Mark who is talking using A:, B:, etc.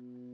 A: Mm.